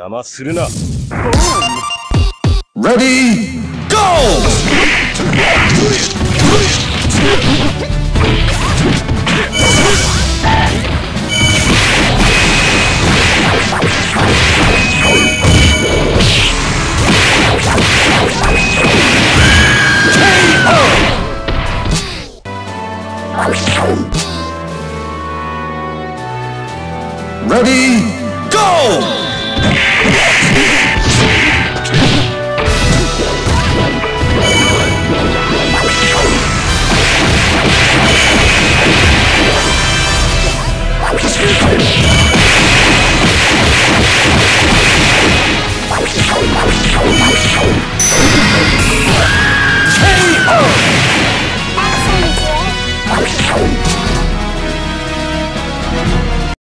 邪魔するな。レディー、Thank